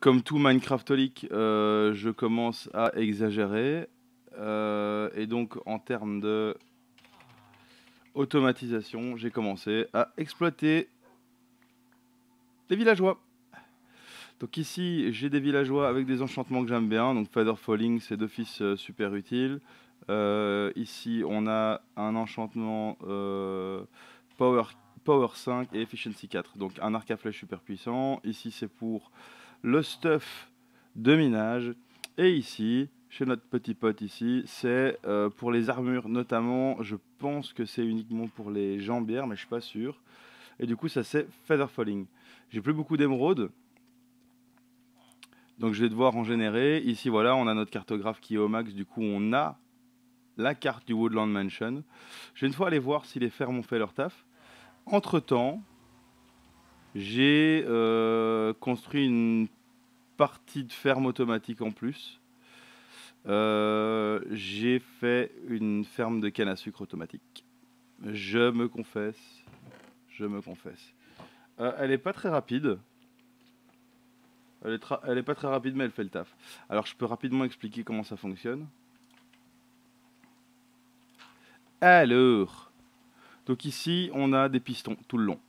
comme tout Minecraftolic, euh, je commence à exagérer. Euh, et donc, en termes de automatisation, j'ai commencé à exploiter des villageois. Donc ici, j'ai des villageois avec des enchantements que j'aime bien. Donc Feather Falling, c'est d'office euh, super utile. Ici, on a un enchantement Power, Power 5 et Efficiency 4. Donc un arc à flèche super puissant. Ici, c'est pour le stuff de minage. Et ici, chez notre petit pote ici, c'est euh, pour les armures notamment. Je pense que c'est uniquement pour les jambières, mais je suis pas sûr. Et du coup, ça c'est Feather Falling. J'ai plus beaucoup d'émeraudes. Donc je vais devoir en générer. Ici, voilà, on a notre cartographe qui est au max. Du coup, on a la carte du Woodland Mansion. Je vais une fois aller voir si les fermes ont fait leur taf. Entre-temps, j'ai euh, construit une partie de ferme automatique en plus. Euh, j'ai fait une ferme de canne à sucre automatique. Je me confesse. Je me confesse. Euh, elle n'est pas très rapide. Elle est, tra- elle est pas très rapide, mais elle fait le taf. Alors, je peux rapidement expliquer comment ça fonctionne. Alors, donc ici, on a des pistons tout le long.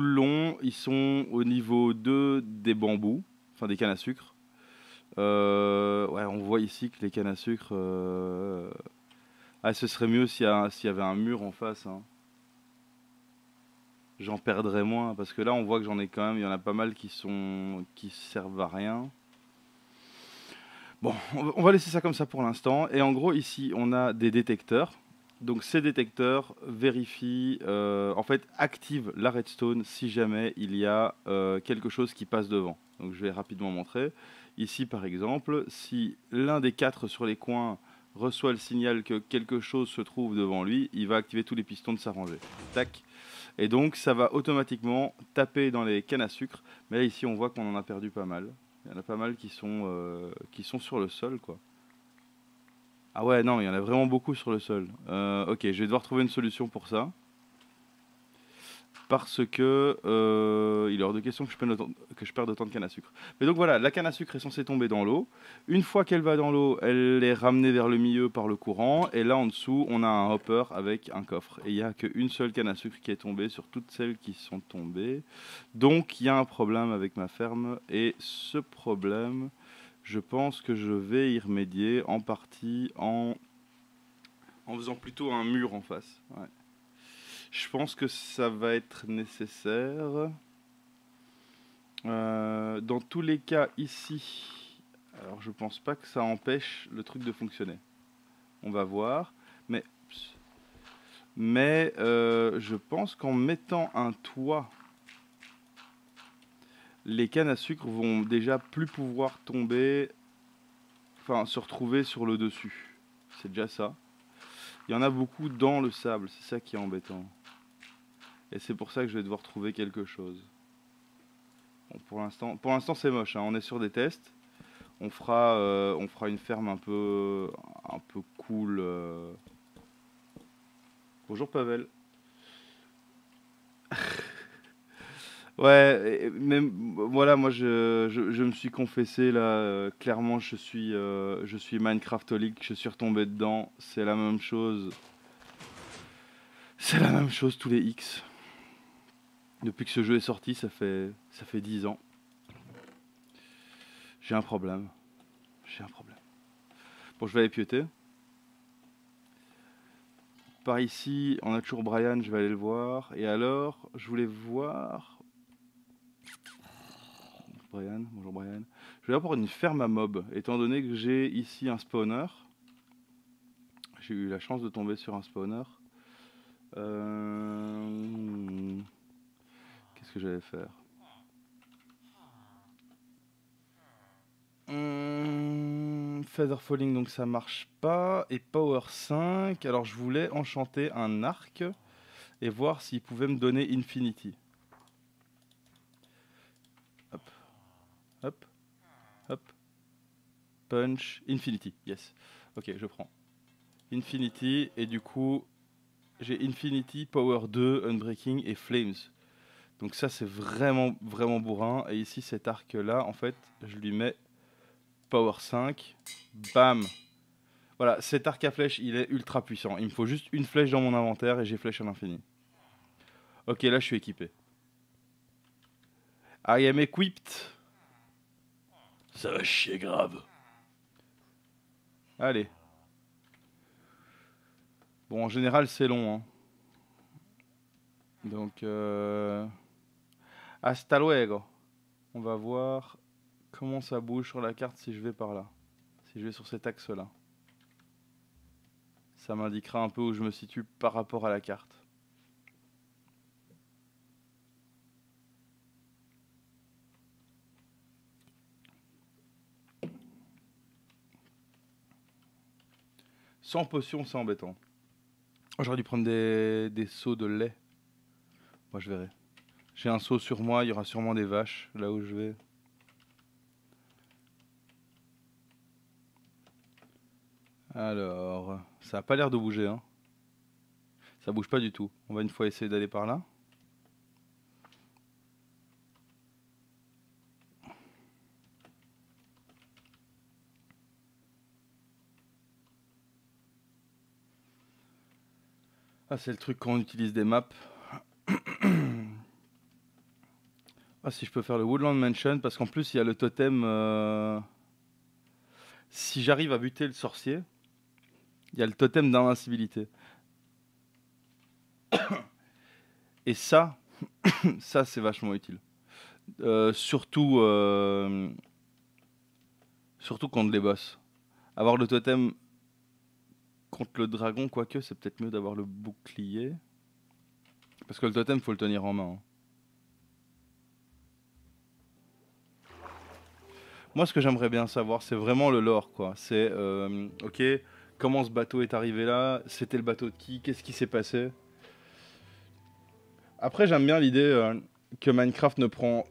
Le long, ils sont au niveau 2 des bambous, enfin des cannes à sucre. Euh, ouais, on voit ici que les cannes à sucre. euh, Ah, ce serait mieux s'il y, avait un mur en face. hein. J'en perdrais moins parce que là, on voit que j'en ai quand même. Il y en a pas mal qui sont qui servent à rien. Bon, on va laisser ça comme ça pour l'instant. Et en gros, ici, on a des détecteurs. Donc ces détecteurs vérifient, euh, en fait, activent la redstone si jamais il y a euh, quelque chose qui passe devant. Donc je vais rapidement montrer. Ici, par exemple, si l'un des quatre sur les coins reçoit le signal que quelque chose se trouve devant lui, il va activer tous les pistons de sa rangée. Tac. Et donc ça va automatiquement taper dans les cannes à sucre. Mais là, ici, on voit qu'on en a perdu pas mal. Il y en a pas mal qui sont, euh, sur le sol. Ah ouais, non, il y en a vraiment beaucoup sur le sol. Euh, ok, je vais devoir trouver une solution pour ça. Parce que euh, il est hors de question que je, que je perde autant de canne à sucre. Mais donc voilà, la canne à sucre est censée tomber dans l'eau. Une fois qu'elle va dans l'eau, elle est ramenée vers le milieu par le courant. Et là en dessous, on a un hopper avec un coffre. Et il n'y a qu'une seule canne à sucre qui est tombée sur toutes celles qui sont tombées. Donc il y a un problème avec ma ferme. Et ce problème, je pense que je vais y remédier en partie en, en faisant plutôt un mur en face. Je pense que ça va être nécessaire. Euh, dans tous les cas, ici, alors je pense pas que ça empêche le truc de fonctionner. On va voir. Mais, mais euh, je pense qu'en mettant un toit les cannes à sucre vont déjà plus pouvoir tomber, enfin se retrouver sur le dessus. C'est déjà ça. Il y en a beaucoup dans le sable, c'est ça qui est embêtant. Et c'est pour ça que je vais devoir trouver quelque chose. Pour l'instant, c'est moche. hein, On est sur des tests. On fera, euh, on fera une ferme un peu, un peu cool. euh. Bonjour Pavel. Ouais, même voilà, moi je, je, me suis confessé là, euh, clairement je suis euh, je suis Minecraftolic, je suis retombé dedans, c'est la même chose. C'est la même chose tous les X. Depuis que ce jeu est sorti, ça fait ça fait 10 ans. J'ai un problème. J'ai un problème. Bon, je vais aller pioter. Par ici, on a toujours Brian, je vais aller le voir. Et alors, je voulais voir Brian, bonjour Brian. Je vais avoir une ferme à mob, étant donné que j'ai ici un spawner. J'ai eu la chance de tomber sur un spawner. Euh, Qu'est-ce que j'allais faire? Hum, Feather Falling, donc ça marche pas. Et Power 5, alors je voulais enchanter un arc et voir s'il pouvait me donner Infinity. Hop, hop, hop. Punch, Infinity, yes. Ok, je prends. Infinity, et du coup, j'ai Infinity, Power 2, Unbreaking et Flames. Donc ça, c'est vraiment, vraiment bourrin. Et ici, cet arc-là, en fait, je lui mets Power 5. Bam Voilà, cet arc à flèche, il est ultra puissant. Il me faut juste une flèche dans mon inventaire et j'ai flèche à l'infini. Ok, là, je suis équipé. I am equipped. Ça va chier grave. Allez. Bon, en général, c'est long. Hein. Donc, euh... hasta luego. On va voir comment ça bouge sur la carte si je vais par là. Si je vais sur cet axe-là. Ça m'indiquera un peu où je me situe par rapport à la carte. Sans potion, c'est embêtant. J'aurais dû prendre des, des seaux de lait. Moi, je verrai. J'ai un seau sur moi, il y aura sûrement des vaches là où je vais. Alors, ça a pas l'air de bouger. Hein. Ça bouge pas du tout. On va une fois essayer d'aller par là. Ah, c'est le truc quand on utilise des maps. ah, si je peux faire le Woodland Mansion, parce qu'en plus, il y a le totem. euh, Si j'arrive à buter le sorcier, il y a le totem d'invincibilité. Et ça, ça, c'est vachement utile. Euh, surtout, euh, surtout contre les boss. Avoir le totem contre le dragon, quoique, c'est peut-être mieux d'avoir le bouclier. Parce que le totem, faut le tenir en main. hein. Moi, ce que j'aimerais bien savoir, c'est vraiment le lore, quoi. C'est, euh, ok, comment ce bateau est arrivé là? C'était le bateau de qui? Qu'est-ce qui s'est passé? Après, j'aime bien l'idée euh, que Minecraft ne prend,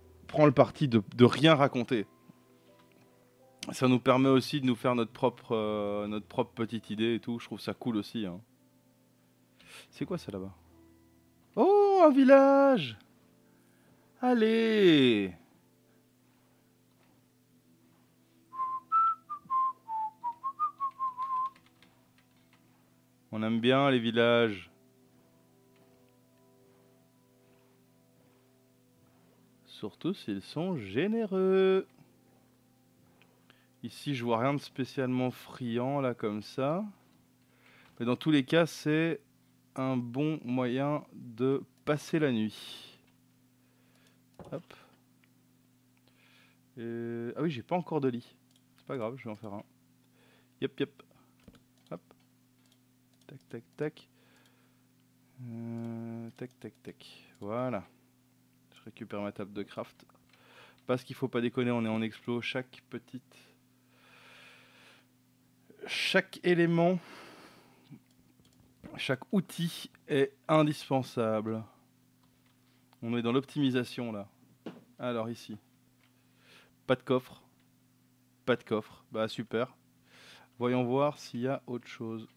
le parti de rien raconter. Ça nous permet aussi de nous faire notre propre, euh, notre propre petite idée et tout. Je trouve ça cool aussi. hein. C'est quoi ça là-bas? Oh, un village Allez On aime bien les villages. Surtout s'ils sont généreux. Ici, je vois rien de spécialement friand là comme ça. Mais dans tous les cas, c'est un bon moyen de passer la nuit. Hop. Ah oui, j'ai pas encore de lit. C'est pas grave, je vais en faire un. Yep, yep. Hop. Tac, tac, tac. Euh, tac, tac, tac. Voilà. Je récupère ma table de craft. Parce qu'il faut pas déconner, on est en explo. Chaque petite. Chaque élément. Chaque outil est indispensable. On est dans l'optimisation là. Alors ici. Pas de coffre. Pas de coffre. Bah super. Voyons voir s'il y a autre chose.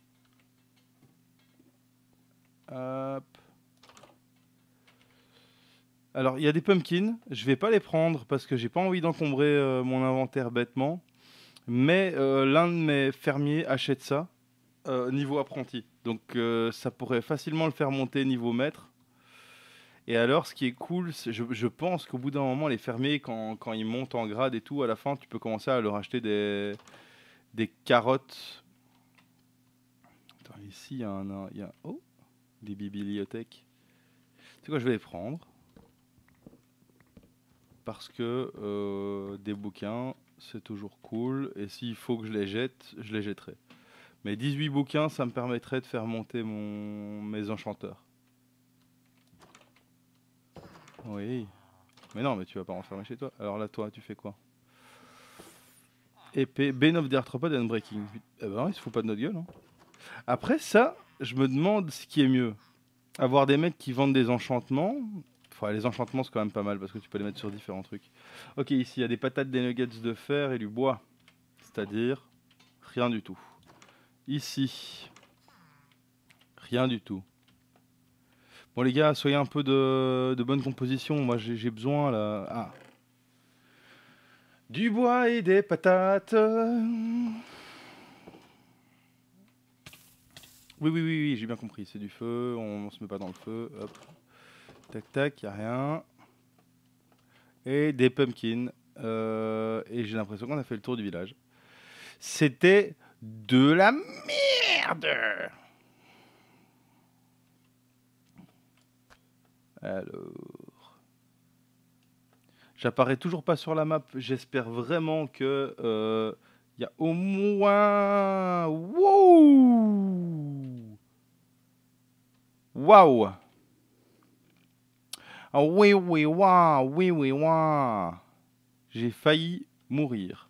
Alors, il y a des pumpkins. Je vais pas les prendre parce que j'ai pas envie d'encombrer euh, mon inventaire bêtement. Mais euh, l'un de mes fermiers achète ça euh, niveau apprenti. Donc, euh, ça pourrait facilement le faire monter niveau maître. Et alors, ce qui est cool, je, pense qu'au bout d'un moment, les fermiers, quand, quand ils montent en grade et tout, à la fin, tu peux commencer à leur acheter des, des carottes. Attends, ici, il y a un... y a- Oh, des bibliothèques. C'est quoi, je vais les prendre. Parce que des bouquins, c'est toujours cool. Et s'il faut que je les jette, je les jetterai. Mais 18 bouquins, ça me permettrait de faire monter mon... mes enchanteurs. Oui. Mais non, mais tu vas pas renfermer chez toi. Alors là, toi, tu fais quoi? Épée, Bane of the Arthropod and Breaking. Eh ben, il se fout pas de notre gueule. hein. Après, ça, je me demande ce qui est mieux. Avoir des mecs qui vendent des enchantements. Enfin, les enchantements, c'est quand même pas mal parce que tu peux les mettre sur différents trucs. Ok, ici, il y a des patates, des nuggets de fer et du bois. C'est-à-dire rien du tout. Ici, rien du tout. Bon les gars, soyez un peu de, bonne composition. Moi j'ai j'ai besoin là. Ah. Du bois et des patates. Oui, oui, oui, oui, j'ai bien compris. C'est du feu, on, on se met pas dans le feu. Hop. Tac, tac, y a rien. Et des pumpkins. Euh, et j'ai l'impression qu'on a fait le tour du village. C'était de la merde Alors. J'apparais toujours pas sur la map. J'espère vraiment que euh, il y a au moins. Wow Waouh oui, oui, waouh Oui, oui, waouh J'ai failli mourir.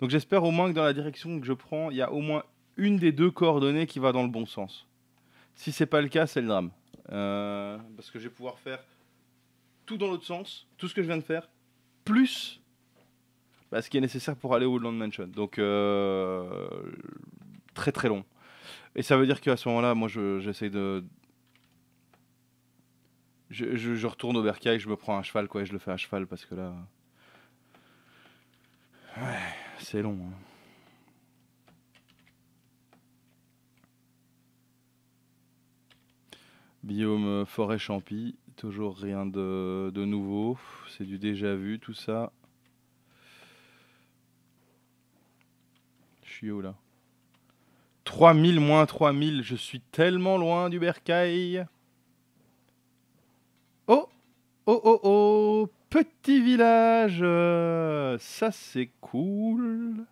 Donc j'espère au moins que dans la direction que je prends, il y a au moins une des deux coordonnées qui va dans le bon sens. Si c'est pas le cas, c'est le drame. Euh, parce que je vais pouvoir faire tout dans l'autre sens, tout ce que je viens de faire, plus bah, ce qui est nécessaire pour aller au Woodland Mansion. Donc euh, très très long. Et ça veut dire qu'à ce moment-là, moi je- j'essaye de. Je, retourne au bercail, je me prends un cheval, quoi, je le fais à cheval parce que là. C'est long. hein. Biome euh, forêt champi, toujours rien de, de nouveau. C'est du déjà vu tout ça. Je suis où là 3000 moins 3000, je suis tellement loin du bercail. Oh Oh oh Petit village Ça c'est cool.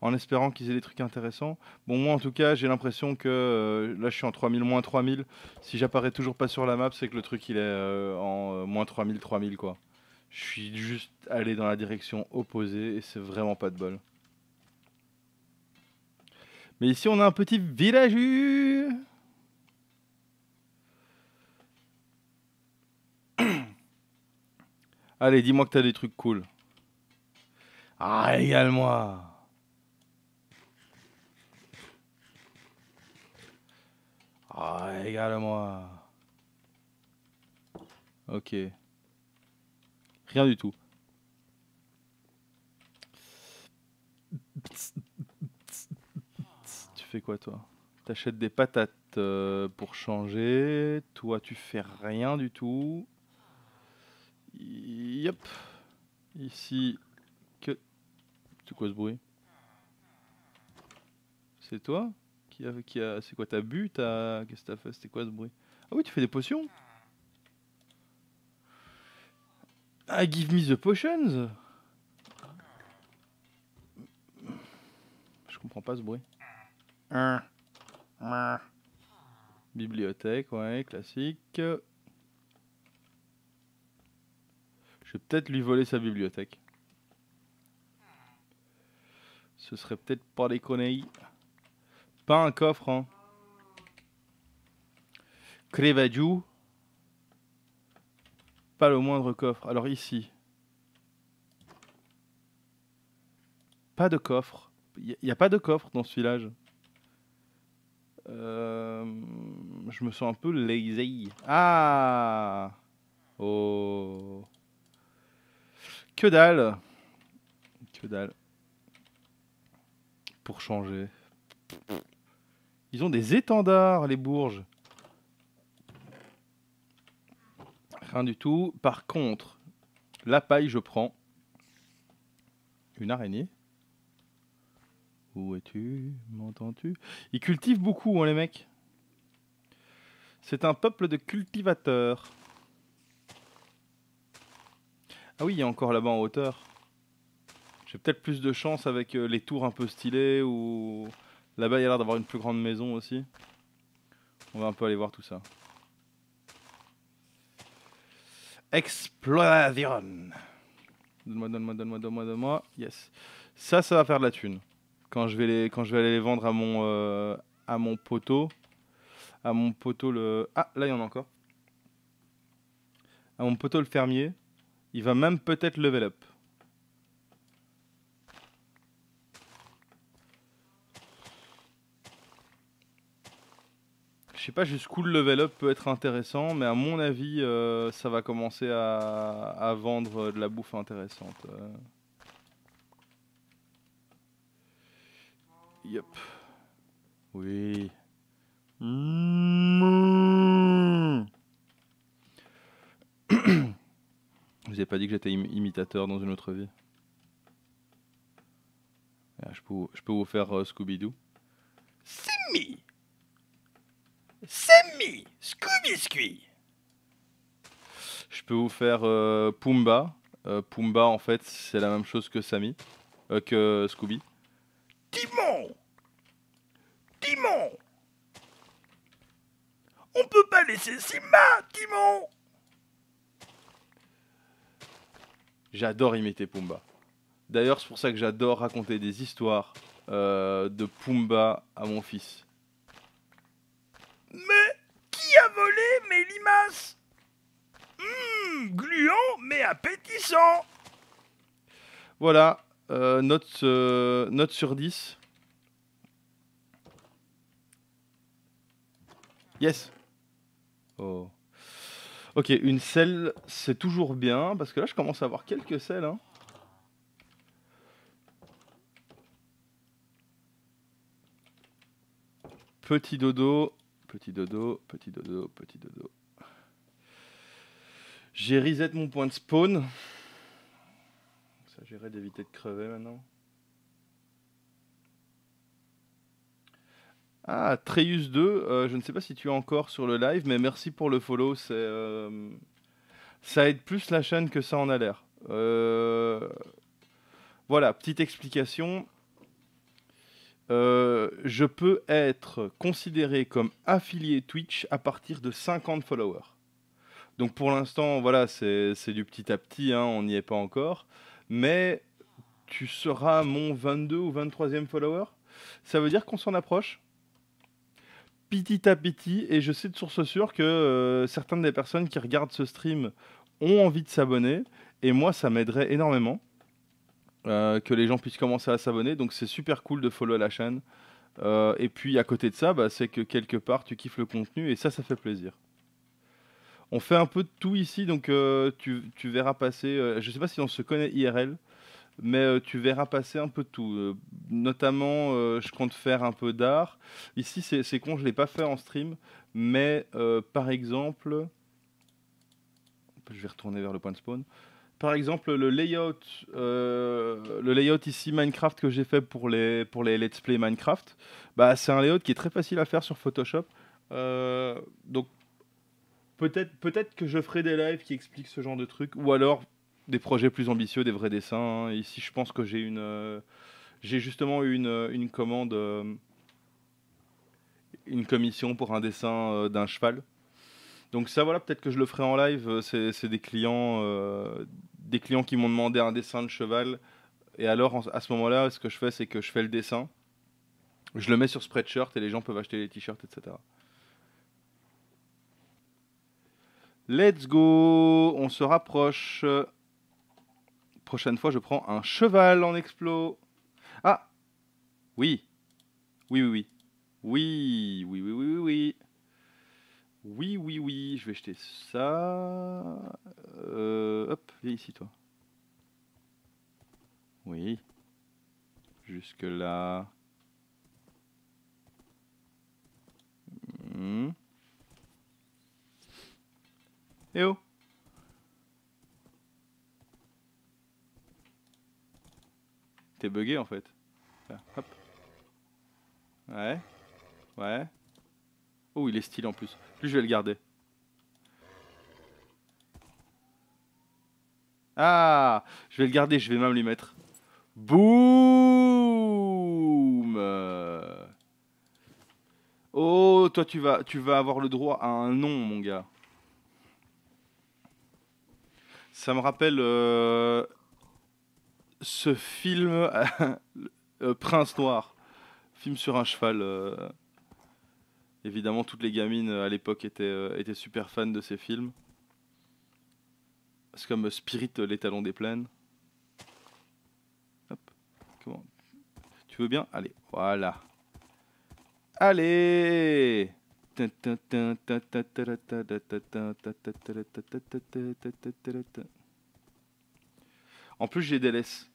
En espérant qu'ils aient des trucs intéressants. Bon, moi en tout cas, j'ai l'impression que euh, là je suis en 3000 moins 3000. Si j'apparais toujours pas sur la map, c'est que le truc il est euh, en euh, moins 3000 3000 quoi. Je suis juste allé dans la direction opposée et c'est vraiment pas de bol. Mais ici on a un petit village. Allez, dis-moi que t'as des trucs cool. Ah, régale-moi. Ah, régale-moi. Ok. Rien du tout. Tu fais quoi toi? T'achètes des patates euh, pour changer. Toi, tu fais rien du tout. Yep. Ici, que. C'est quoi ce bruit? C'est toi qui a, qui a... C'est quoi T'as bu T'as... Qu'est-ce que t'as fait? C'était quoi ce bruit? Ah oui, tu fais des potions? Ah, give me the potions Je comprends pas ce bruit. Hein. Hein. Bibliothèque, ouais, classique. Je vais peut-être lui voler sa bibliothèque. Ce serait peut-être pas des conneries. Pas un coffre, hein. Crevaju. Pas le moindre coffre. Alors ici. Pas de coffre. Il n'y a, pas de coffre dans ce village. Euh, je me sens un peu lazy. Ah Oh Que dalle Que dalle. Pour changer. Ils ont des étendards, les bourges. Rien du tout. Par contre, la paille, je prends. Une araignée. Où es-tu? M'entends-tu? Ils cultivent beaucoup, hein, les mecs. C'est un peuple de cultivateurs. Ah oui, il y a encore là-bas en hauteur. J'ai peut-être plus de chance avec euh, les tours un peu stylées ou... Là-bas, il y a l'air d'avoir une plus grande maison aussi. On va un peu aller voir tout ça. Explosion. Donne-moi, donne-moi, donne-moi, donne-moi, donne-moi. Yes. Ça, ça va faire de la thune. Quand je vais, les, quand je vais aller les vendre à mon, euh, à mon poteau. À mon poteau le... Ah, là, il y en a encore. À mon poteau le fermier. Il va même peut-être level up. sais pas jusqu'où le level up peut être intéressant, mais à mon avis, euh, ça va commencer à, à vendre de la bouffe intéressante. euh. Yep. Oui. Mmh. Je vous ai pas dit que j'étais im- imitateur dans une autre vie. Je, peux, je peux vous faire euh, Scooby-Doo. C'est me Scooby-Scooby Je peux vous faire euh, Pumba. Euh, Pumba, en fait, c'est la même chose que Sammy. euh, que Scooby. Timon Timon On peut pas laisser Simba, Timon J'adore imiter Pumba. D'ailleurs, c'est pour ça que j'adore raconter des histoires euh, de Pumba à mon fils. Mais qui a volé mes limaces? Hum, gluant mais appétissant Voilà, euh, note, euh, note sur 10. Yes. Oh. Ok, une selle, c'est toujours bien, parce que là, je commence à avoir quelques selles. Hein. Petit dodo, petit dodo, petit dodo, petit dodo. J'ai reset mon point de spawn. Ça gérait d'éviter de crever maintenant. Ah, Treyus 2, euh, je ne sais pas si tu es encore sur le live, mais merci pour le follow. C'est, euh, ça aide plus la chaîne que ça en a l'air. Euh, voilà, petite explication. Je peux être considéré comme affilié Twitch à partir de 50 followers. Donc pour l'instant, voilà, c'est c'est du petit à petit, hein, on n'y est pas encore. Mais tu seras mon 22 ou 23e follower? Ça veut dire qu'on s'en approche? Petit à petit, et je sais de source sûre que euh, certaines des personnes qui regardent ce stream ont envie de s'abonner, et moi ça m'aiderait énormément euh, que les gens puissent commencer à s'abonner, donc c'est super cool de follow la chaîne. Euh, et puis à côté de ça, bah, c'est que quelque part tu kiffes le contenu, et ça, ça fait plaisir. On fait un peu de tout ici, donc tu, tu verras passer, je sais pas si on se connaît IRL, mais euh, tu verras passer un peu tout. Euh, notamment, euh, je compte faire un peu d'art. Ici, c'est con, je ne l'ai pas fait en stream, mais par exemple, je vais retourner vers le point de spawn. Par exemple, le layout, le layout ici Minecraft que j'ai fait pour les, pour les Let's Play Minecraft, bah, c'est un layout qui est très facile à faire sur Photoshop. Donc, peut-être peut que je ferai des lives qui expliquent ce genre de trucs, ou alors des projets plus ambitieux, des vrais dessins. Ici, je pense que j'ai une, euh, j'ai justement une, commande, euh, une commission pour un dessin euh, d'un cheval. Donc ça, voilà, peut-être que je le ferai en live. C'est des clients, des clients qui m'ont demandé un dessin de cheval. Et alors, à ce moment-là, ce que je fais, c'est que je fais le dessin, je le mets sur Spreadshirt et les gens peuvent acheter les t-shirts, etc. Let's go, on se rapproche. Prochaine fois, je prends un cheval en explo. Ah Oui. Oui, oui, oui. Oui, oui, oui, oui, oui, oui. Oui, oui. Je vais jeter ça. Euh, hop, viens ici, toi. Oui. Jusque là. Hmm. Eh oh T'es bugué en fait. Hop. Ouais. Ouais. Oh, il est stylé en plus. Lui, je vais le garder. Ah Je vais le garder, je vais même lui mettre. Boum. Oh, toi, tu vas, tu vas avoir le droit à un nom, mon gars. Ça me rappelle euh, ce film euh, Prince Noir, film sur un cheval. euh. Évidemment, toutes les gamines euh, à l'époque étaient, euh, étaient super fans de ces films. C'est comme euh, Spirit, euh, les talons des plaines. Hop, comment Tu veux bien Allez, voilà. Allez En plus, j'ai des laisses.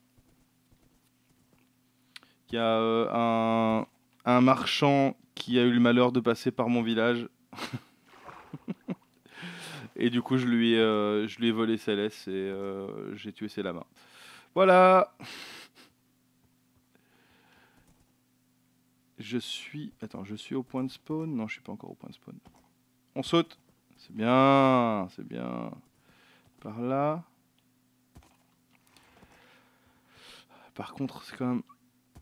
Il y a euh, un, marchand qui a eu le malheur de passer par mon village. et du coup, je lui, ai, euh, je lui ai volé ses laisses et euh, j'ai tué ses lamas. Voilà Je suis... Attends, je suis au point de spawn Non, je suis pas encore au point de spawn. On saute C'est bien, c'est bien. Par là. Par contre, c'est quand même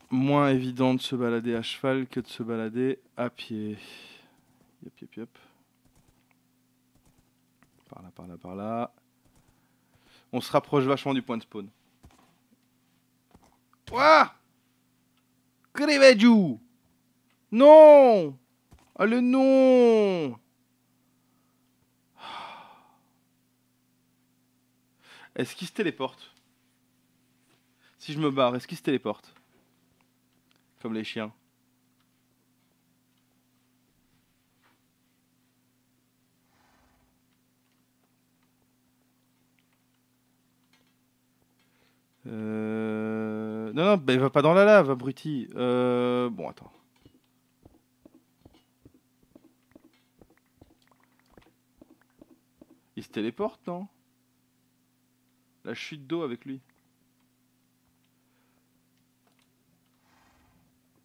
moins évident de se balader à cheval que de se balader à pied. Yep, yep, yep. Par là, par là, par là. On se rapproche vachement du point de spawn. Ouah Criveju Non Allez, non Est-ce qu'il se téléporte? Si je me barre, est-ce qu'il se téléporte Comme les chiens. Euh... Non, non, bah, il va pas dans la lave, abruti. Euh... Bon, attends. Il se téléporte, non? La chute d'eau avec lui.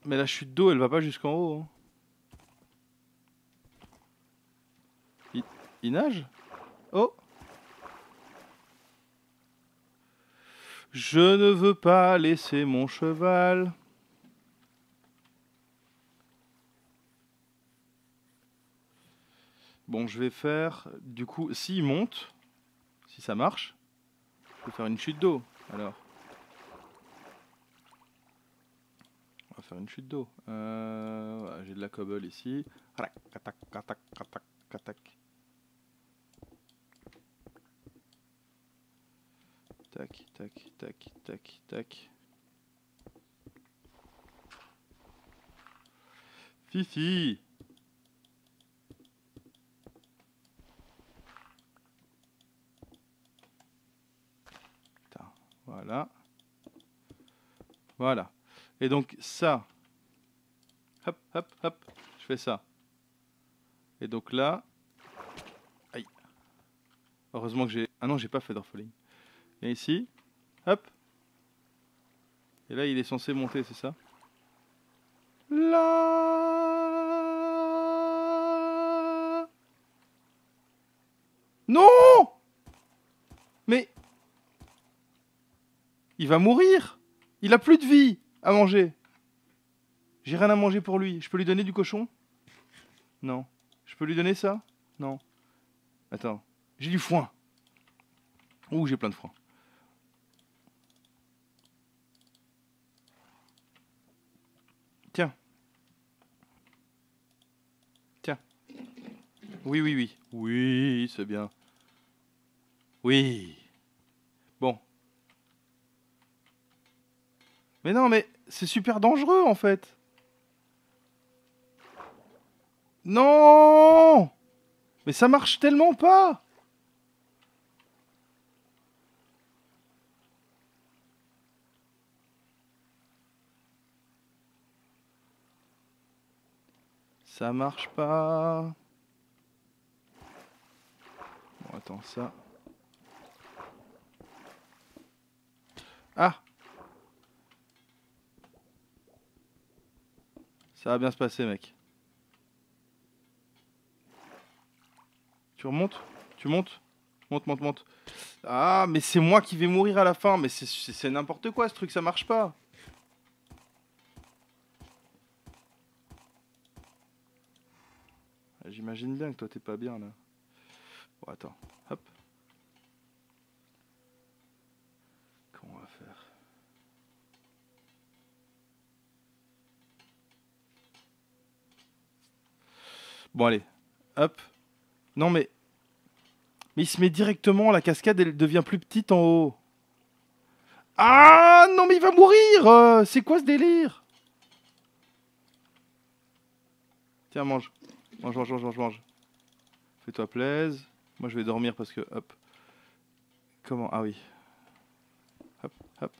Mais la chute d'eau, elle va pas jusqu'en haut. hein. Il... il nage? Oh Je ne veux pas laisser mon cheval. Bon, je vais faire, du coup, s'il monte, si ça marche, je vais faire une chute d'eau, alors. On va faire une chute d'eau. Euh, J'ai de la cobble ici. Tac, tac, tac, tac, tac. Fifi Putain, Voilà. Voilà. Et donc ça, hop, hop, hop, je fais ça. Et donc là, aïe. Heureusement que j'ai... Ah non, j'ai pas fait d'orpheline. Et ici, hop. Et là, il est censé monter, c'est ça? Là Non Mais... Il va mourir Il a plus de vie à manger. J'ai rien à manger pour lui. Je peux lui donner du cochon? Non. Je peux lui donner ça? Non. Attends. J'ai du foin. Ouh, j'ai plein de foin. Tiens. Tiens. Oui, oui, oui. Oui, c'est bien. Oui. Bon. Mais non, mais c'est super dangereux en fait. Non Mais ça marche tellement pas Ça marche pas. Bon, attends, ça. Ah Ça va bien se passer, mec. Tu remontes? Tu montes? Monte, monte, monte. Ah, mais c'est moi qui vais mourir à la fin. Mais c'est- n'importe quoi, ce truc, ça marche pas. Ah, J'imagine bien que toi, t'es pas bien, là. Bon, attends. Hop. Comment on va faire Bon, allez. Hop. Non, mais... Mais il se met directement, la cascade, elle devient plus petite en haut. Ah non, mais il va mourir euh, C'est quoi ce délire? Tiens, mange. Mange, mange, mange, mange, mange. Fais-toi plaise. Moi, je vais dormir parce que, hop. Comment Ah oui. Hop, hop.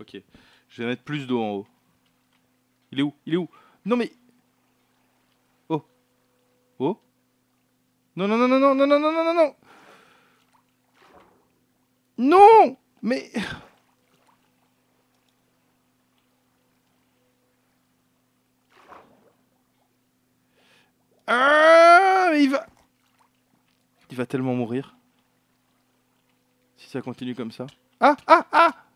Ok. Je vais mettre plus d'eau en haut. Il est où? Il est où? Non mais... Oh. Oh. Non, non, non, non, non, non, non, non, non, non, non. Non Mais... Ah, mais il va... Il va tellement mourir. Si ça continue comme ça. Ah, ah, ah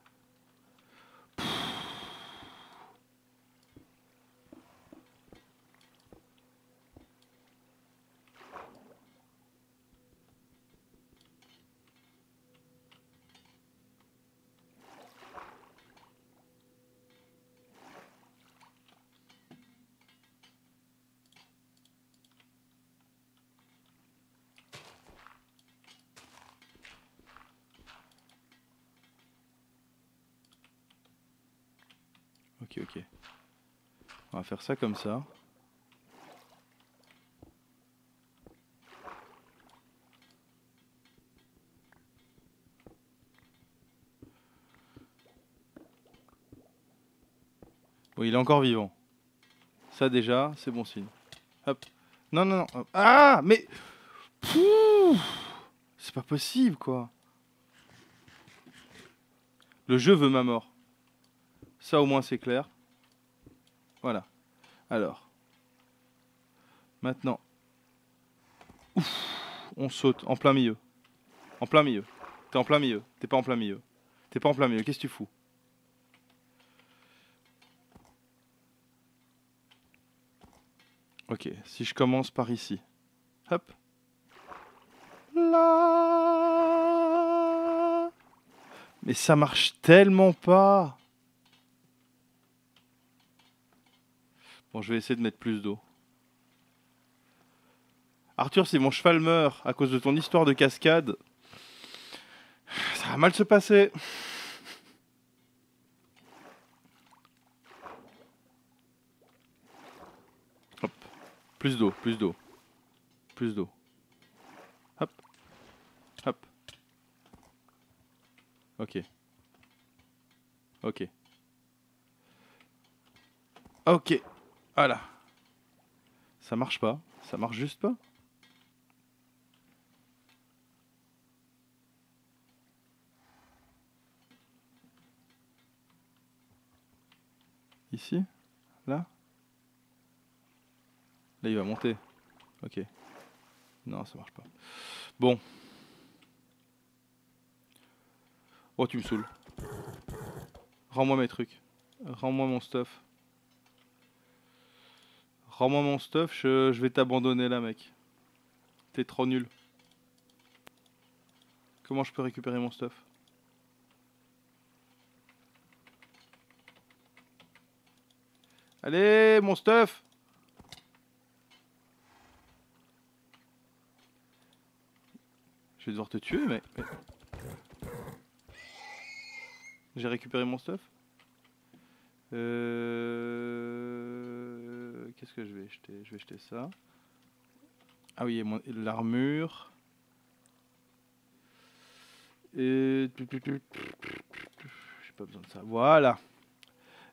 Ok, ok. On va faire ça comme ça. Bon, il est encore vivant. Ça déjà, c'est bon signe. Hop. Non, non, non. Ah, mais... C'est pas possible, quoi. Le jeu veut ma mort. Ça au moins c'est clair. Voilà. Alors. Maintenant. Ouf, on saute en plein milieu. En plein milieu. T'es en plein milieu. T'es pas en plein milieu. T'es pas en plein milieu. Qu'est-ce que tu fous? Ok, si je commence par ici. Hop. Là. Mais ça marche tellement pas. Bon, je vais essayer de mettre plus d'eau. Arthur, si mon cheval meurt à cause de ton histoire de cascade, ça va mal se passer. Hop. Plus d'eau, plus d'eau. Plus d'eau. Hop. Hop. Ok. Ok. Ok. Voilà. Ça marche pas. Ça marche juste pas. Ici? Là? Là, il va monter. Ok. Non, ça marche pas. Bon. Oh, tu me saoules. Rends-moi mes trucs. Rends-moi mon stuff. Rends-moi mon stuff, je, vais t'abandonner là, mec. T'es trop nul. Comment je peux récupérer mon stuff? Allez, mon stuff Je vais devoir te tuer, mais... mais- J'ai récupéré mon stuff Euh... Qu'est-ce que je vais jeter? Je vais jeter ça. Ah oui, l'armure. Et... J'ai pas besoin de ça. Voilà.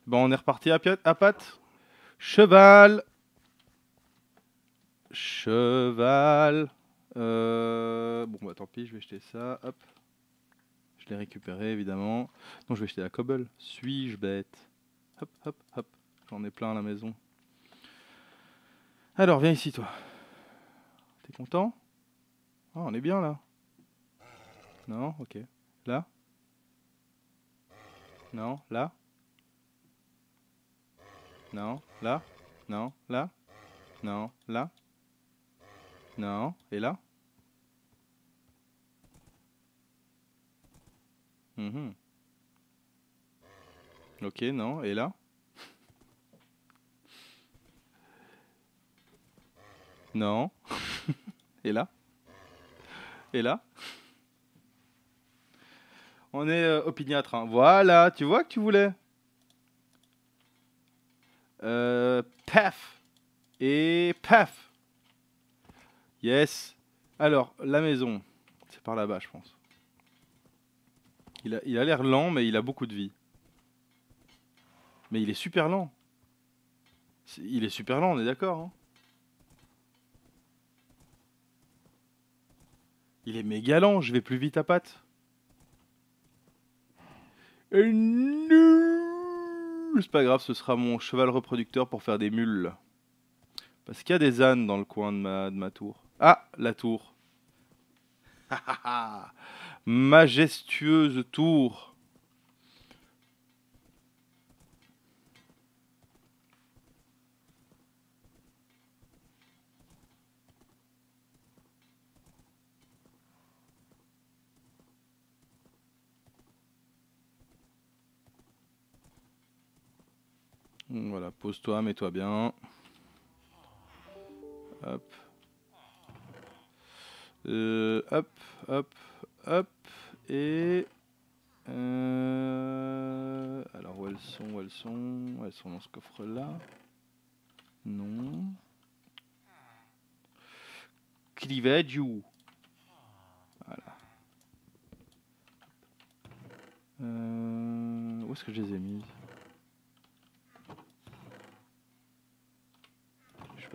Bon, on est reparti à, à pattes. Cheval. Cheval. Euh, Bon, bah tant pis, je vais jeter ça. Hop. Je l'ai récupéré, évidemment. Donc, je vais jeter la cobble. Suis-je bête? Hop, hop, hop. J'en ai plein à la maison. Alors, viens ici, toi. T'es content? Ah, on est bien, là. Non? Ok. Là? Non? Là? Non? Là? Non? Là? Non? Là? Non? Et là? Mhm. Ok, non? Et là? Non. Et là? Et là? On est euh, opiniâtre. hein. Voilà, tu vois que tu voulais Euh, paf Et paf Yes Alors, la maison. C'est par là-bas, je pense. Il a l'air lent, mais il a beaucoup de vie. Mais il est super lent. Il est super lent, on est d'accord. hein il est méga lent, je vais plus vite à patte. C'est pas grave, ce sera mon cheval reproducteur pour faire des mules. Parce qu'il y a des ânes dans le coin de ma, de ma tour. Ah, la tour. Majestueuse tour. Voilà, pose-toi, mets-toi bien. Hop. Euh, hop, hop, hop. Et... euh, alors, où elles sont Où elles sont? Elles sont dans ce coffre-là. Non. Clivage ou? Voilà. Euh, où est-ce que je les ai mises?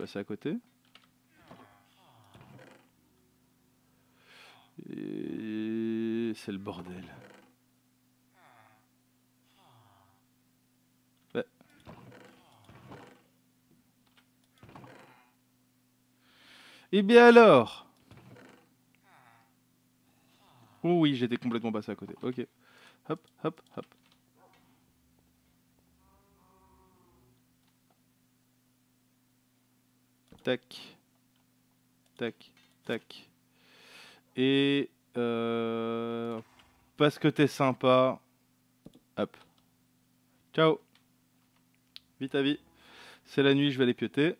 Suis à côté. Et c'est le bordel. Eh bien alors Oh oui, j'étais complètement passé à côté. Ok. Hop, hop, hop. Tac. Tac, tac. Et euh, parce que t'es sympa. Hop. Ciao. Vite à vie. C'est la nuit, je vais aller pioter.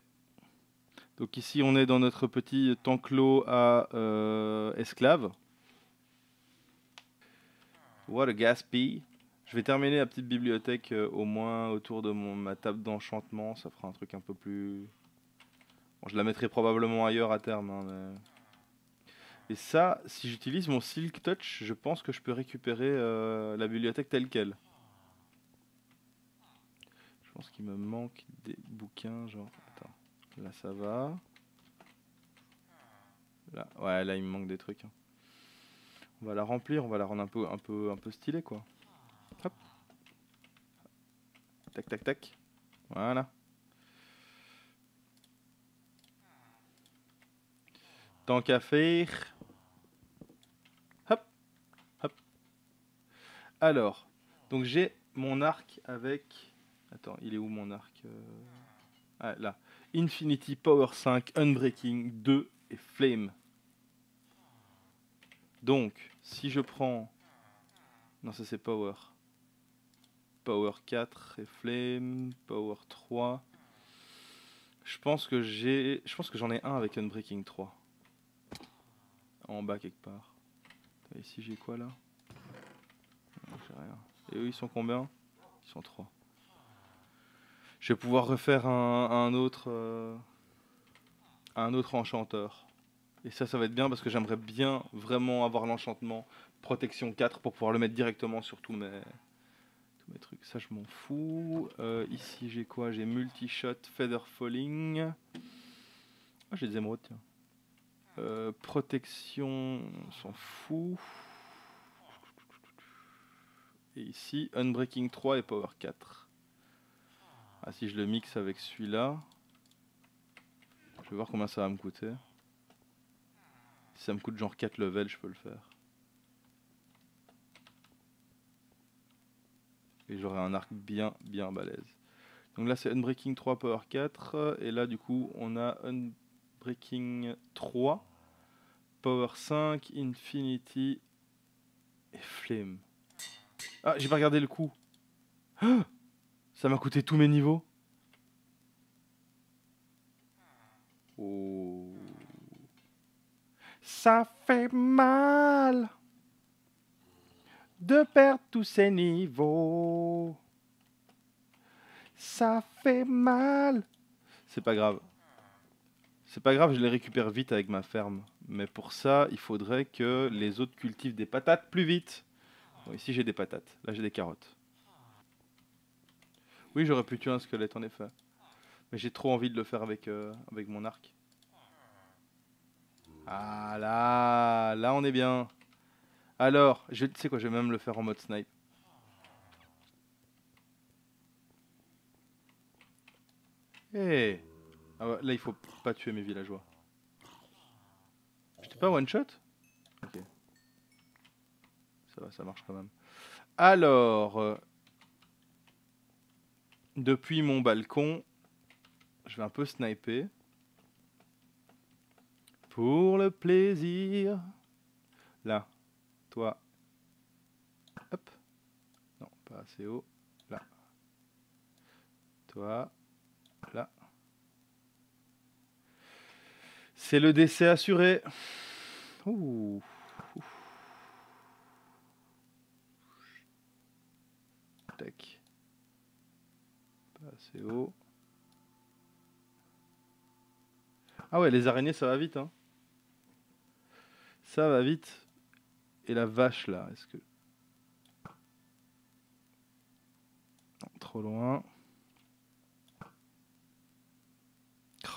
Donc ici, on est dans notre petit enclos à euh, esclaves. What a gaspille. Je vais terminer la petite bibliothèque euh, au moins autour de ma table d'enchantement. Ça fera un truc un peu plus... Je la mettrai probablement ailleurs à terme. hein. Et ça, si j'utilise mon Silk Touch, je pense que je peux récupérer euh, la bibliothèque telle quelle. Je pense qu'il me manque des bouquins, genre... Attends, là ça va. Là, ouais, là il me manque des trucs. hein. On va la remplir, on va la rendre un peu, un peu, un peu stylée, quoi. Hop. Tac, tac, tac. Voilà. Tant qu'à faire. Hop, hop. Alors, donc j'ai mon arc avec. Attends, il est où mon arc euh Ah, là. Infinity Power 5, Unbreaking 2 et Flame. Donc, si je prends. Non, ça c'est Power. Power 4 et Flame. Power 3. Je pense que j'ai. Je pense que j'en ai un avec Unbreaking 3. En bas quelque part. Ici j'ai quoi là? Non, rien. Et eux ils sont combien? Ils sont 3. Je vais pouvoir refaire un, un autre. euh, un autre enchanteur. Et ça, ça va être bien parce que j'aimerais bien vraiment avoir l'enchantement protection 4 pour pouvoir le mettre directement sur tous mes, tous mes trucs. Ça, je m'en fous. Euh, ici, j'ai quoi? J'ai multi-shot, feather falling. Ah, j'ai des émeraudes, tiens. Euh, protection, on s'en fout. Et ici, Unbreaking 3 et Power 4. Ah, si je le mixe avec celui-là, je vais voir combien ça va me coûter. Si ça me coûte genre 4 levels, je peux le faire. Et j'aurai un arc bien, bien balèze. Donc là, c'est Unbreaking 3, Power 4. Et là, du coup, on a Unbreaking 3, Power 5, Infinity et Flame. Ah, j'ai pas regardé le coup. Ah ça m'a coûté tous mes niveaux. Oh. Ça fait mal de perdre tous ces niveaux. ça fait mal. C'est pas grave. C'est pas grave, je les récupère vite avec ma ferme. Mais pour ça, il faudrait que les autres cultivent des patates plus vite. Bon, ici, j'ai des patates. Là, j'ai des carottes. Oui, j'aurais pu tuer un squelette, en effet. Mais j'ai trop envie de le faire avec, euh, avec mon arc. Ah là, là, on est bien. Alors, je sais quoi, je vais même le faire en mode snipe. Eh ah Là, il faut pas tuer mes villageois. J'étais pas one shot? Ok. Ça va, ça marche quand même. Alors, euh, depuis mon balcon, je vais un peu sniper. Pour le plaisir. Là, toi. Hop. Non, pas assez haut. Là. Toi. Là. C'est le décès assuré. Ouh. Tac. Pas assez haut. Ah ouais, les araignées, ça va vite. Hein. Ça va vite. Et la vache, là, est-ce que... Non, trop loin.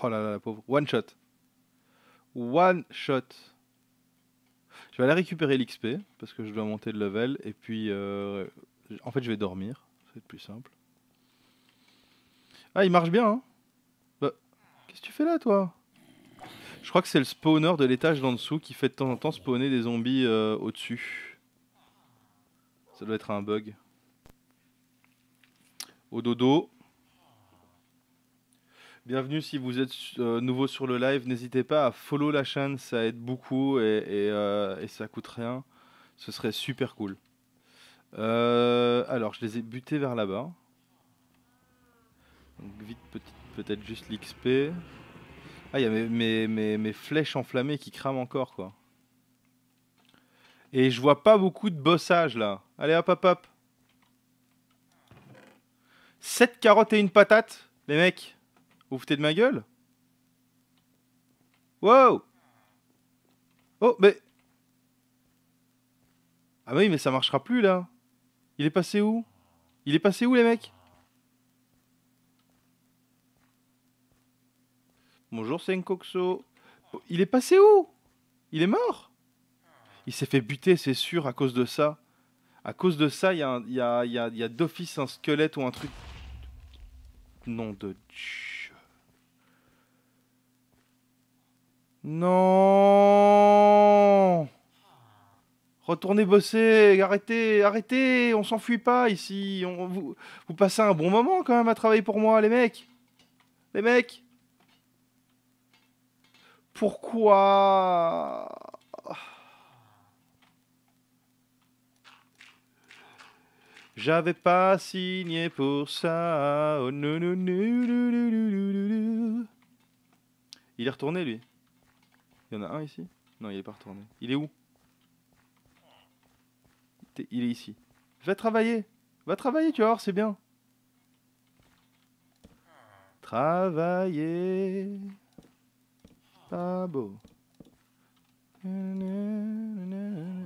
Oh là là, la pauvre. One shot. One shot. Je vais aller récupérer l'XP, parce que je dois monter de level. Et puis, euh, en fait, je vais dormir. Être plus simple. Ah, il marche bien, hein bah, Qu'est-ce que tu fais là, toi? Je crois que c'est le spawner de l'étage d'en dessous qui fait de temps en temps spawner des zombies euh, au-dessus. Ça doit être un bug. Au dodo. Bienvenue si vous êtes euh, nouveau sur le live. N'hésitez pas à follow la chaîne, ça aide beaucoup et, euh, ça coûte rien. Ce serait super cool. Euh, alors, je les ai butés vers là-bas. Vite, peut-être juste l'XP. Ah, il y a mes, mes, flèches enflammées qui crament encore, quoi. Et je vois pas beaucoup de bossage, là. Allez, hop, hop, hop. 7 carottes et une patate, les mecs. Vous foutez de ma gueule? Wow! Oh, mais... Ah oui, mais ça marchera plus, là. Il est passé où? Il est passé où, les mecs? Bonjour, c'est Nkoxo. Il est passé où? Il est mort? Il s'est fait buter, c'est sûr, à cause de ça. À cause de ça, il y a, y a, d'office un squelette ou un truc... Nom de Dieu. Non Retournez bosser, arrêtez, arrêtez, on s'enfuit pas ici. On, vous, vous passez un bon moment quand même à travailler pour moi, les mecs. Les mecs. Pourquoi? J'avais pas signé pour ça. Oh, non, non, non, il est retourné lui. Il y en a un ici? Non, il est pas retourné. Il est où? Il est ici. Va travailler. Va travailler, tu vas voir, c'est bien. Travailler. Pas beau.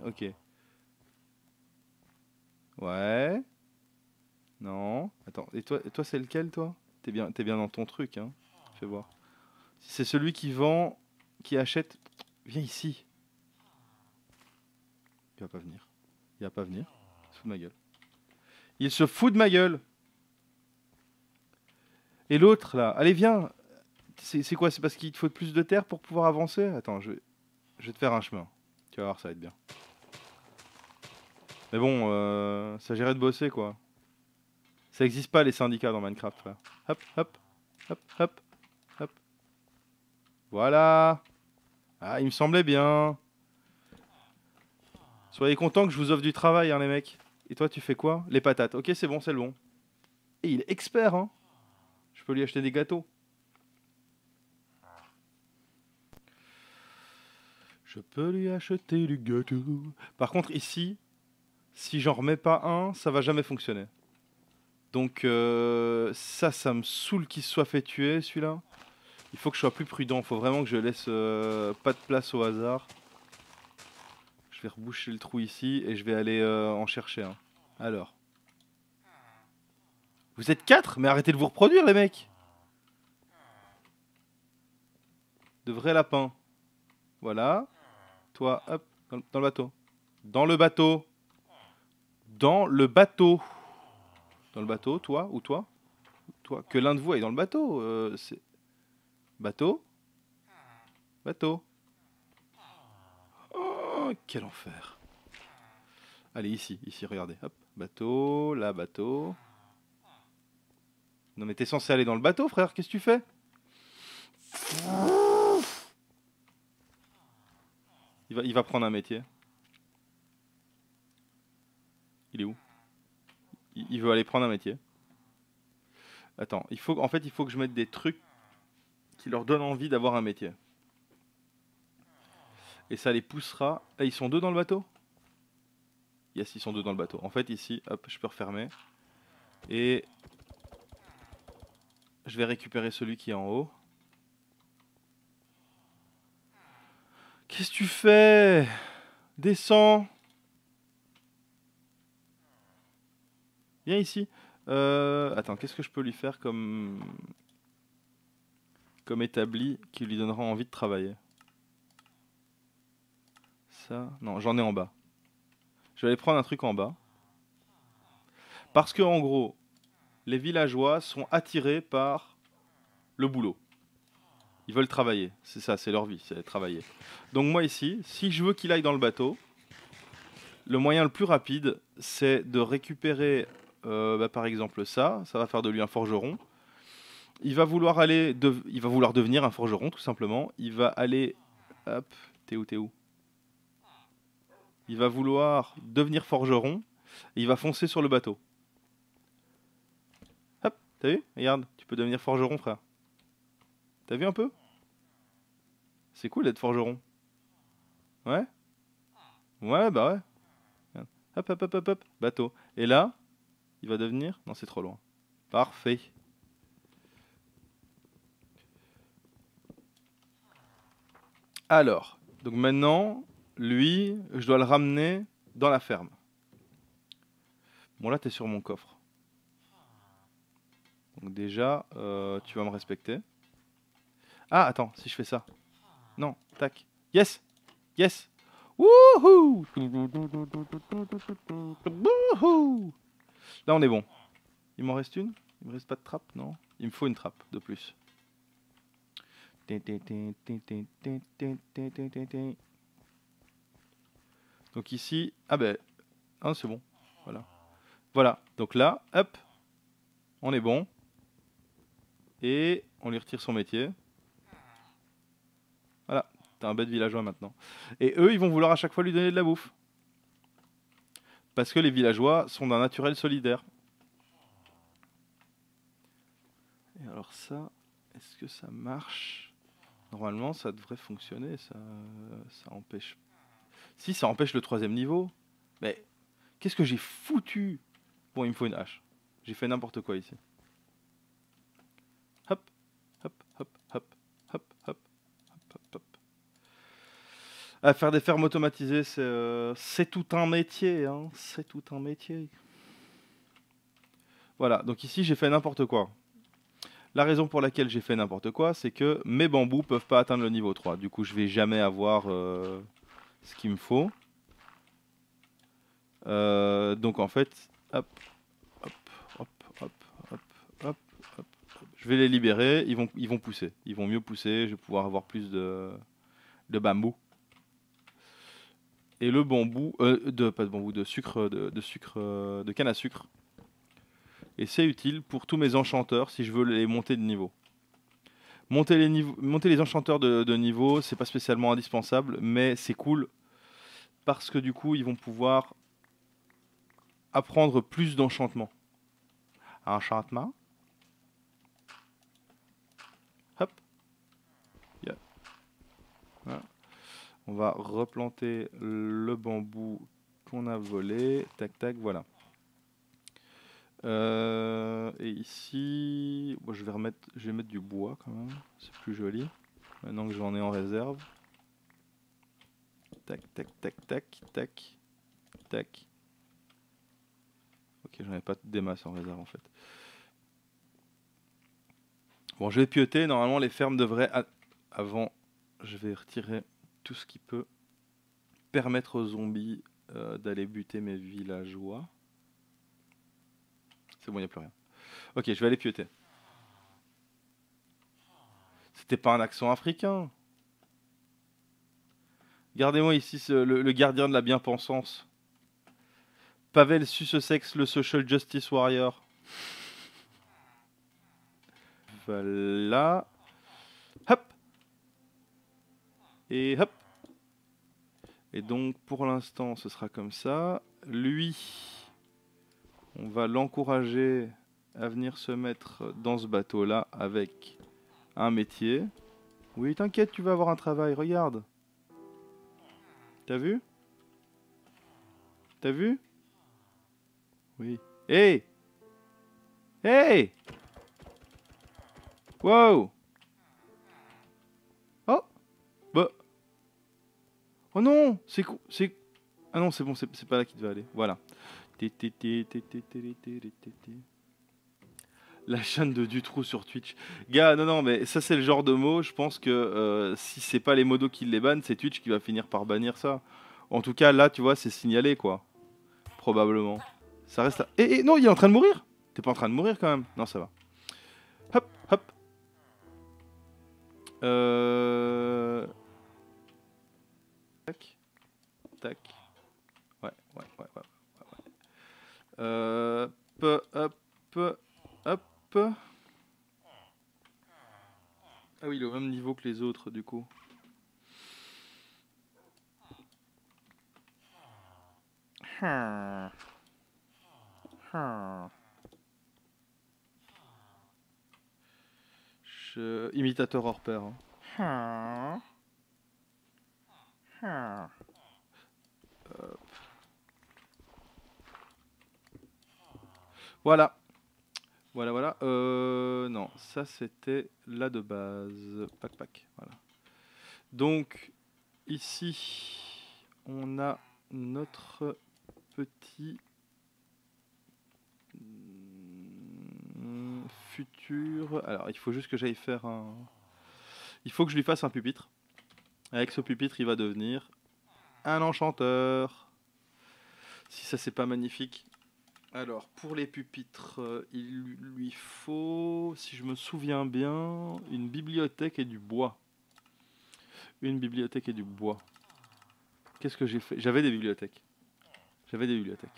Ok. Ouais. Non. Attends. Et toi, toi c'est lequel, toi? T'es bien, bien dans ton truc, hein Fais voir. C'est celui qui vend, qui achète. Viens ici. Il va pas venir. Il va pas venir. Il se fout de ma gueule. Il se fout de ma gueule. Et l'autre, là. Allez, viens. C'est quoi? C'est parce qu'il te faut plus de terre pour pouvoir avancer? Attends, je vais, je vais te faire un chemin. Tu vas voir, ça va être bien. Mais bon, euh, ça gérait de bosser, quoi. Ça n'existe pas, les syndicats, dans Minecraft, frère. Hop, hop, hop, hop, hop. Voilà. Ah, il me semblait bien. Soyez contents que je vous offre du travail, hein, les mecs. Et toi, tu fais quoi? Les patates. Ok, c'est bon, c'est le bon. Et il est expert, hein. Je peux lui acheter des gâteaux. Je peux lui acheter du gâteau. Par contre, ici, si j'en remets pas un, ça va jamais fonctionner. Donc euh, ça, ça me saoule qu'il se soit fait tuer celui-là. Il faut que je sois plus prudent. Il faut vraiment que je laisse euh, pas de place au hasard. Je vais reboucher le trou ici et je vais aller euh, en chercher un. Alors. Vous êtes quatre? Mais arrêtez de vous reproduire les mecs De vrais lapins. Voilà. Toi, hop, dans, le bateau. Dans le bateau. Dans le bateau. Dans le bateau, toi ou toi? Toi. Que l'un de vous aille dans le bateau. euh. Bateau Bateau. Oh, quel enfer. Allez, ici, ici, regardez. Hop, bateau, là, bateau. Non mais t'es censé aller dans le bateau, frère, qu'est-ce que tu fais? Il va, il va prendre un métier. Il est où? Il, il veut aller prendre un métier. Attends, il faut, en fait, il faut que je mette des trucs qui leur donnent envie d'avoir un métier. Et ça les poussera. Ah, ils sont deux dans le bateau? Yes, ils sont deux dans le bateau. En fait, ici, hop, je peux refermer. Et je vais récupérer celui qui est en haut. Qu'est-ce que tu fais? Descends. Viens ici. Euh, attends, qu'est-ce que je peux lui faire comme comme établi qui lui donnera envie de travailler Ça, non, j'en ai en bas. Je vais aller prendre un truc en bas. Parce que en gros, les villageois sont attirés par le boulot. Ils veulent travailler. C'est ça, c'est leur vie, c'est travailler. Donc moi ici, si je veux qu'il aille dans le bateau, le moyen le plus rapide, c'est de récupérer, euh, bah, par exemple ça. Ça va faire de lui un forgeron. Il va vouloir aller, il va vouloir devenir un forgeron tout simplement. Il va aller, hop, t'es où, t'es où? Il va vouloir devenir forgeron. Il va foncer sur le bateau. Hop, t'as vu? Regarde, tu peux devenir forgeron, frère. T'as vu un peu? C'est cool d'être forgeron. Ouais? Ouais, bah ouais. Hop, hop, hop, hop, hop, bateau. Et là, il va devenir... Non, c'est trop loin. Parfait. Alors, donc maintenant, lui, je dois le ramener dans la ferme. Bon, là, t'es sur mon coffre. Donc déjà, euh, tu vas me respecter. Ah, attends, si je fais ça. Non, tac. Yes Yes Wouhou Wouhou Là, on est bon. Il m'en reste une? Il me reste pas de trappe? Non Il me faut une trappe de plus. Donc ici, ah ben, ah, c'est bon, voilà. Voilà, donc là, hop, on est bon. Et on lui retire son métier. Voilà, t'as un bête villageois maintenant. Et eux, ils vont vouloir à chaque fois lui donner de la bouffe. Parce que les villageois sont d'un naturel solidaire. Et alors ça, est-ce que ça marche? Normalement, ça devrait fonctionner. Ça, ça empêche. Si, ça empêche le troisième niveau. Mais qu'est-ce que j'ai foutu Bon, il me faut une hache. J'ai fait n'importe quoi ici. Hop, hop, hop, hop, hop, hop, hop, hop, hop. Faire des fermes automatisées, c'est euh, tout un métier. Hein. C'est tout un métier. Voilà, donc ici j'ai fait n'importe quoi. La raison pour laquelle j'ai fait n'importe quoi, c'est que mes bambous peuvent pas atteindre le niveau 3. Du coup, je vais jamais avoir euh, ce qu'il me faut. Euh, donc en fait, hop, hop, hop, hop, hop, hop, hop. Je vais les libérer, ils vont, ils vont pousser. Ils vont mieux pousser, je vais pouvoir avoir plus de, bambou. Et le bambou, euh, de, pas de bambou, de sucre, de, sucre, de canne à sucre. Et c'est utile pour tous mes enchanteurs si je veux les monter de niveau. Monter les, enchanteurs de, niveau, c'est pas spécialement indispensable, mais c'est cool parce que du coup, ils vont pouvoir apprendre plus d'enchantement. Enchantement. Hop. On va replanter le bambou qu'on a volé. Tac, tac, voilà. Euh, et ici, je vais je vais mettre du bois quand même, c'est plus joli. Maintenant que j'en ai en réserve. Tac, tac, tac, tac, tac, tac. Ok, j'en ai pas des masses en réserve en fait. Bon, je vais pioter. Normalement, les fermes devraient. Avant, je vais retirer tout ce qui peut permettre aux zombies euh, d'aller buter mes villageois. C'est bon, il n'y a plus rien. Ok, je vais aller pioter. C'était pas un accent africain. Gardez-moi ici le, gardien de la bien-pensance. Pavel Sussex, le Social Justice Warrior. Voilà. Hop. Et hop. Et donc pour l'instant ce sera comme ça. Lui, on va l'encourager à venir se mettre dans ce bateau-là avec un métier. Oui, t'inquiète, tu vas avoir un travail, regarde. T'as vu? T'as vu? Oui. Hé Hé Wow Oh Bah Oh non C'est c'est Ah non, c'est bon, c'est pas là qu'il devait aller. Voilà. La chaîne de Dutroux sur Twitch. Gars, non, non, mais ça, c'est le genre de mot. Je pense que euh, si c'est pas les modos qui les bannent, c'est Twitch qui va finir par bannir ça. En tout cas, là, tu vois, c'est signalé, quoi. Probablement. Ça reste. Eh, eh, non, il est en train de mourir T'es pas en train de mourir quand même Non, ça va. Hop, hop. Euh. Euh. Hop, hop. Ah oui, il est au même niveau que les autres, du coup. Je... Imitateur hors pair. Hein. Voilà. Voilà, voilà. Euh, non, ça c'était là de base. Pac, pac. Voilà. Donc, ici, on a notre petit hmm, futur. Alors, il faut juste que j'aille faire un. Il faut que je lui fasse un pupitre. Avec ce pupitre, il va devenir un enchanteur. Si ça, c'est pas magnifique, alors, pour les pupitres, euh, il lui faut, si je me souviens bien, une bibliothèque et du bois. Une bibliothèque et du bois. Qu'est-ce que j'ai fait? J'avais des bibliothèques. J'avais des bibliothèques.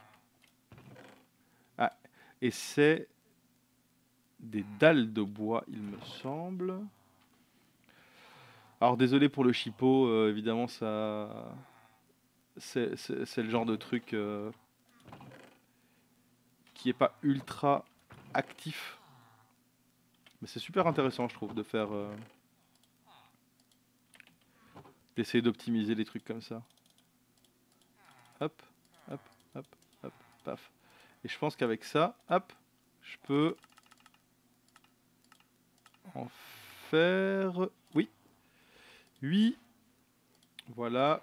Ah, et c'est des dalles de bois, il me semble. Alors, désolé pour le chipot, euh, évidemment, ça. C'est le genre de truc. Euh, qui est pas ultra actif. Mais c'est super intéressant, je trouve, de faire. Euh, d'essayer d'optimiser les trucs comme ça. Hop, hop, hop, hop, paf. Et je pense qu'avec ça, hop, je peux en faire. Oui. 8. Voilà. Voilà.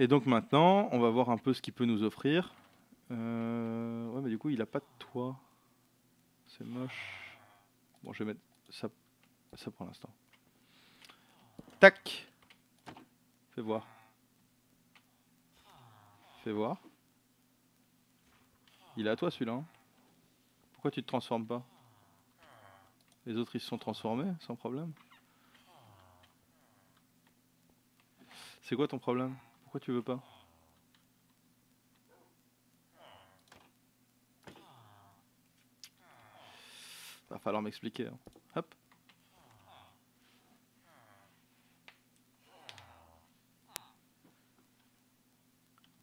Et donc maintenant, on va voir un peu ce qu'il peut nous offrir. Euh, ouais, mais du coup, il a pas de toit. C'est moche. Bon, je vais mettre ça, pour l'instant. Tac Fais voir. Fais voir. Il est à toi celui-là. Hein. Pourquoi tu te transformes pas? Les autres ils se sont transformés sans problème. C'est quoi ton problème? Pourquoi tu veux pas Va falloir m'expliquer. Hein. Hop.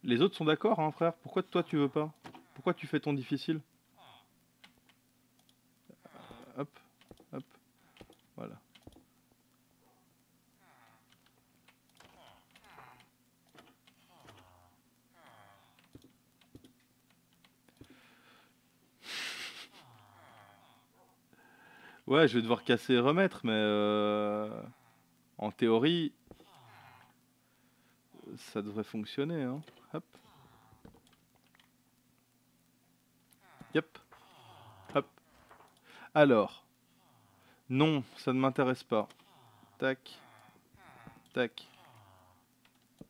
Les autres sont d'accord, hein, frère? Pourquoi toi tu veux pas? Pourquoi tu fais ton difficile euh, Hop, hop, voilà. Ouais, je vais devoir casser et remettre, mais euh, en théorie, ça devrait fonctionner. Hein. Hop. Yep. Hop. Alors. Non, ça ne m'intéresse pas. Tac. Tac.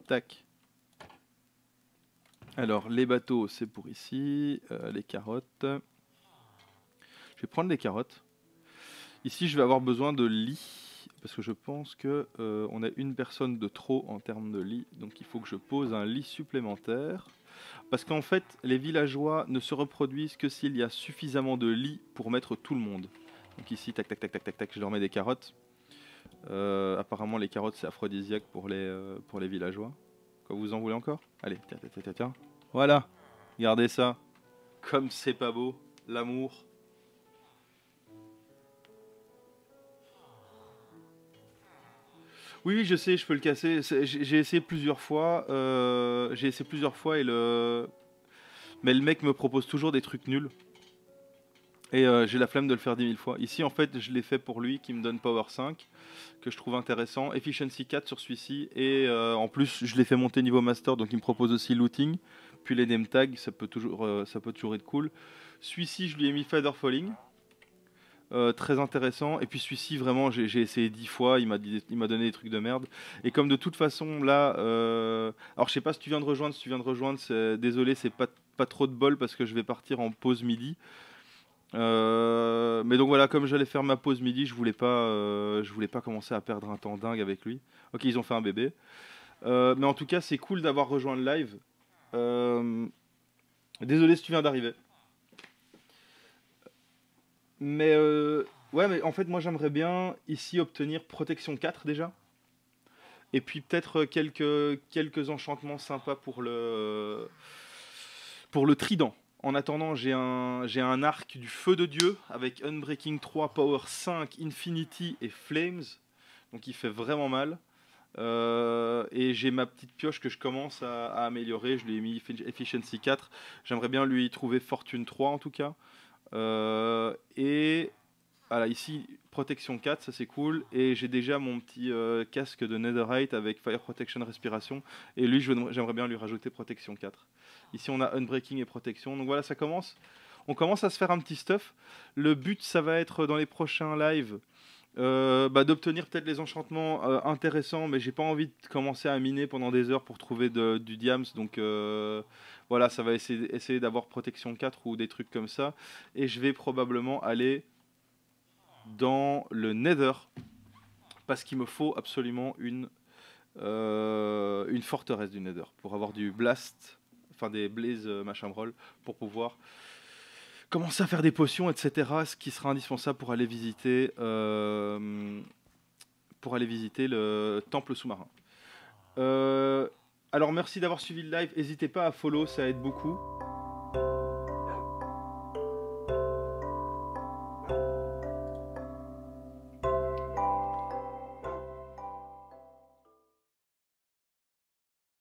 Tac. Alors, les bateaux, c'est pour ici. Euh, les carottes. Je vais prendre les carottes. Ici, je vais avoir besoin de lits, parce que je pense que euh, on a une personne de trop en termes de lit, donc il faut que je pose un lit supplémentaire. Parce qu'en fait, les villageois ne se reproduisent que s'il y a suffisamment de lits pour mettre tout le monde. Donc ici, tac, tac, tac, tac, tac, tac, je leur mets des carottes. Euh, apparemment, les carottes, c'est aphrodisiaque pour les, euh, pour les villageois. Quoi, vous en voulez encore? Allez, tiens, tiens, tiens, tiens. Voilà, regardez ça. Comme c'est pas beau, l'amour. Oui, je sais, je peux le casser. J'ai essayé plusieurs fois. Euh, j'ai essayé plusieurs fois et le. Mais le mec me propose toujours des trucs nuls. Et euh, j'ai la flemme de le faire 10 000 fois. Ici, en fait, je l'ai fait pour lui, qui me donne Power 5, que je trouve intéressant. Efficiency 4 sur celui-ci. Et euh, en plus, je l'ai fait monter niveau Master, donc il me propose aussi Looting. Puis les name tags, ça peut toujours, ça peut toujours être cool. Celui-ci, je lui ai mis Feather Falling. Euh, très intéressant. Et puis celui-ci, vraiment, j'ai essayé dix fois. Il m'a donné des trucs de merde. Et comme de toute façon, là, euh, alors je sais pas si tu viens de rejoindre, si tu viens de rejoindre, désolé, c'est pas, pas trop de bol parce que je vais partir en pause midi. Euh, mais donc voilà, comme j'allais faire ma pause midi, je voulais pas, je voulais pas commencer à perdre un temps dingue avec lui. Ok, ils ont fait un bébé. mais en tout cas, c'est cool d'avoir rejoint le live. désolé si tu viens d'arriver. Mais euh, ouais, mais en fait, moi j'aimerais bien ici obtenir protection 4 déjà. Et puis peut-être quelques, quelques enchantements sympas pour le, pour le trident. En attendant, j'ai un, un arc du feu de Dieu avec Unbreaking 3, Power 5, Infinity et Flames. Donc il fait vraiment mal. Euh, et j'ai ma petite pioche que je commence à, à améliorer. Je lui ai mis Efficiency 4. J'aimerais bien lui trouver Fortune 3 en tout cas. Euh, et voilà, ici, protection 4, ça c'est cool. Et j'ai déjà mon petit euh, casque de Netherite avec Fire Protection Respiration. Et lui, j'aimerais bien lui rajouter protection 4. Ici, on a Unbreaking et protection. Donc voilà, ça commence. On commence à se faire un petit stuff. Le but, ça va être dans les prochains lives. Euh, bah, d'obtenir peut-être les enchantements intéressants, mais j'ai pas envie de commencer à miner pendant des heures pour trouver du diams, donc voilà, ça va essayer, d'avoir protection 4 ou des trucs comme ça. Et je vais probablement aller dans le Nether. Parce qu'il me faut absolument une, euh, forteresse du Nether. Pour avoir du Blast, enfin des Blaze euh, machin roll, pour pouvoir commencer à faire des potions, etc. Ce qui sera indispensable pour aller visiter, euh, pour aller visiter le temple sous-marin. Alors merci d'avoir suivi le live, n'hésitez pas à follow, ça aide beaucoup.